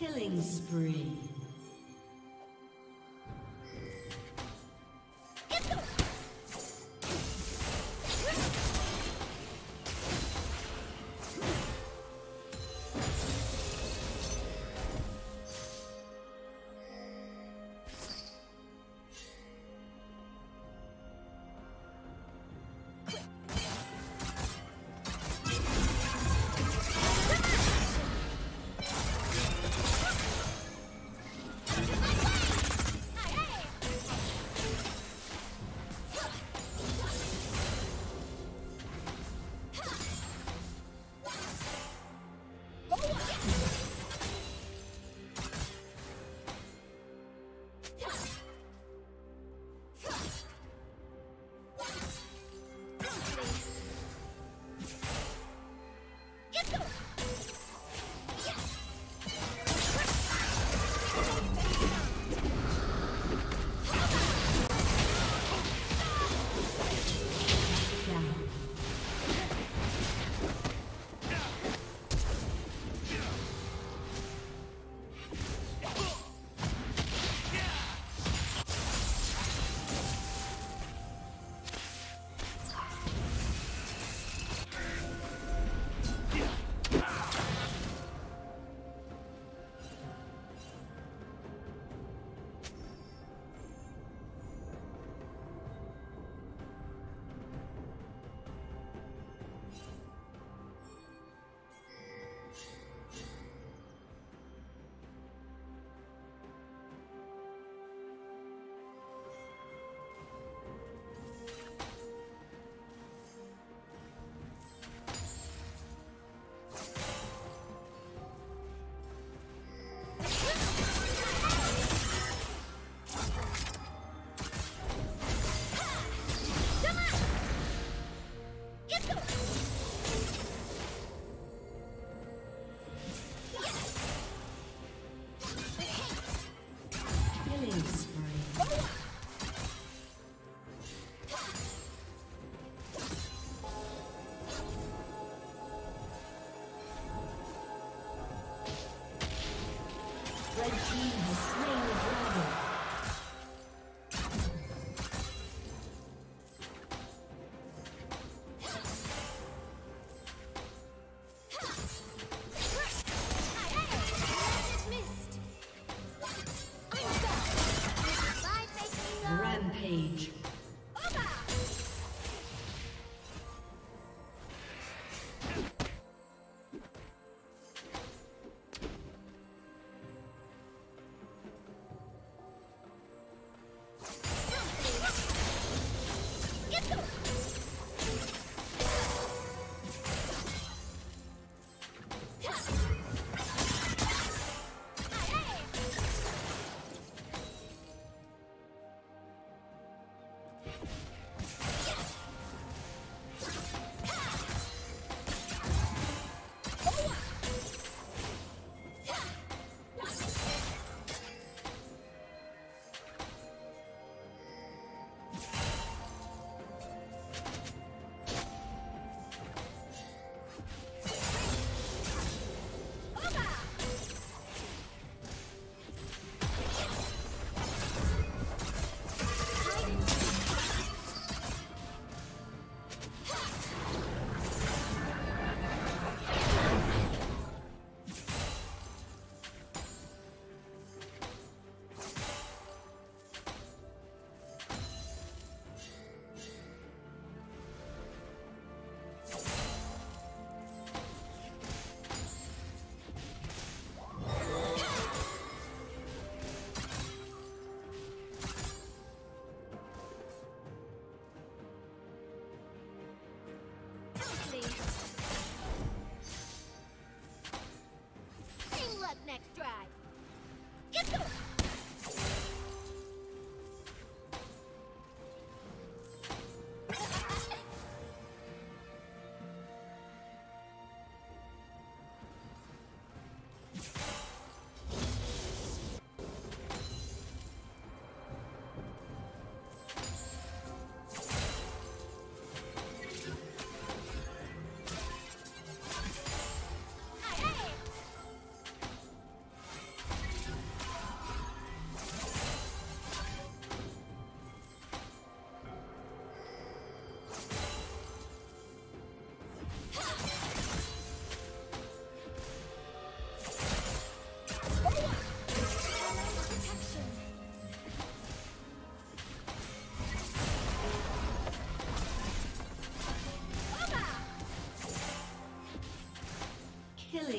Killing spree. Rampage.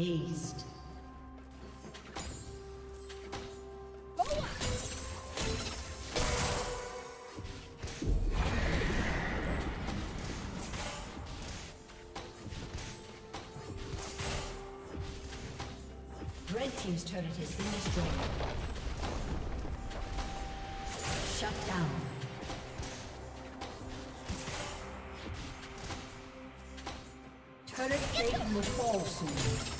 Aced. Red Team's turret has been destroyed. Shut down. Turret plate will fall soon.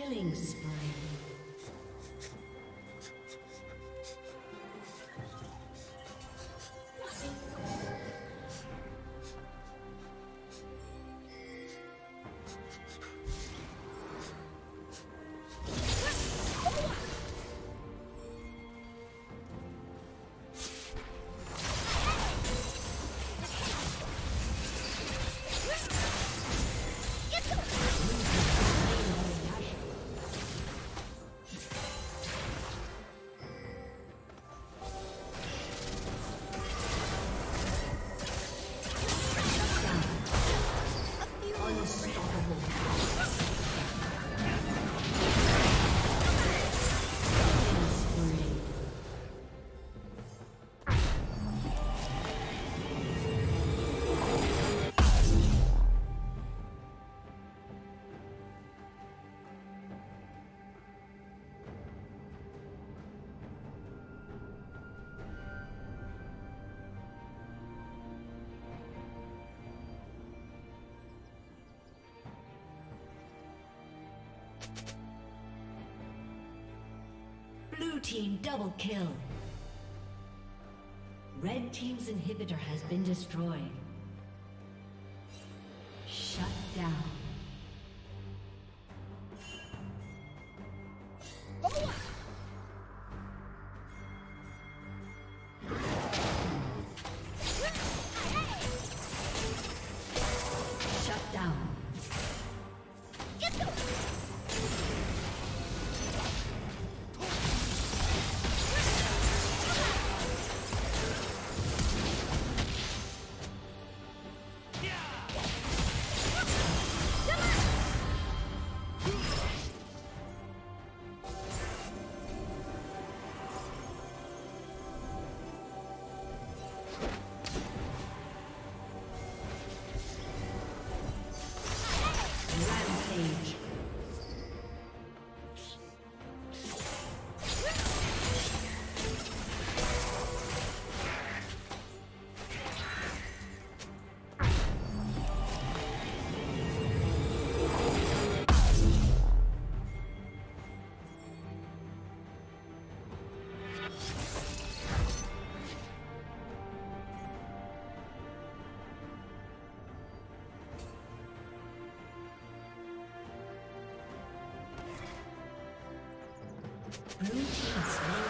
Killing spree. Blue team double kill. Red team's inhibitor has been destroyed. Shut down. Blue team